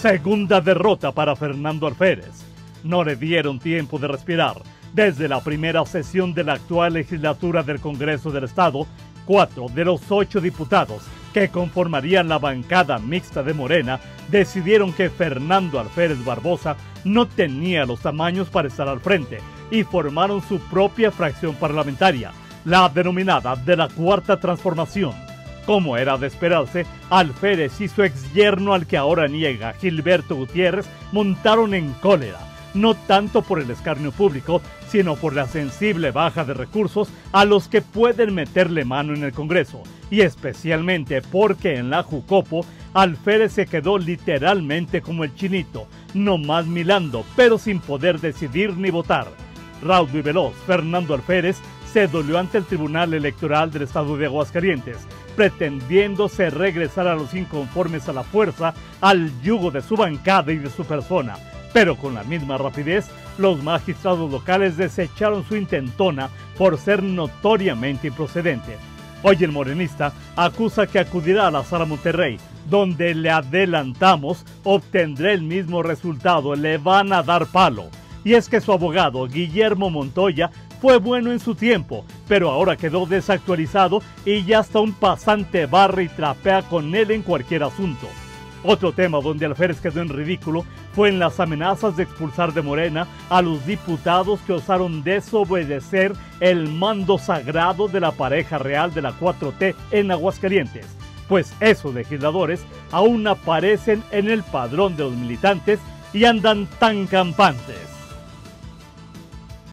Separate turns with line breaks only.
Segunda derrota para Fernando Alférez. No le dieron tiempo de respirar. Desde la primera sesión de la actual legislatura del Congreso del Estado, cuatro de los ocho diputados que conformarían la bancada mixta de Morena decidieron que Fernando Alférez Barbosa no tenía los tamaños para estar al frente y formaron su propia fracción parlamentaria, la denominada de la Cuarta Transformación. Como era de esperarse, Alférez y su ex yerno al que ahora niega Gilberto Gutiérrez montaron en cólera, no tanto por el escarnio público, sino por la sensible baja de recursos a los que pueden meterle mano en el Congreso, y especialmente porque en la Jucopo Alférez se quedó literalmente como el chinito, no más milando, pero sin poder decidir ni votar. Raudo y veloz, Fernando Alférez se dolió ante el Tribunal Electoral del Estado de Aguascalientes, pretendiéndose regresar a los inconformes a la fuerza al yugo de su bancada y de su persona. Pero con la misma rapidez, los magistrados locales desecharon su intentona por ser notoriamente improcedente. Hoy el morenista acusa que acudirá a la sala Monterrey, donde le adelantamos obtendrá el mismo resultado, le van a dar palo. Y es que su abogado, Guillermo Montoya, fue bueno en su tiempo, pero ahora quedó desactualizado y ya hasta un pasante barra y trapea con él en cualquier asunto. Otro tema donde Alférez quedó en ridículo fue en las amenazas de expulsar de Morena a los diputados que osaron desobedecer el mando sagrado de la pareja real de la 4T en Aguascalientes. Pues esos legisladores aún aparecen en el padrón de los militantes y andan tan campantes.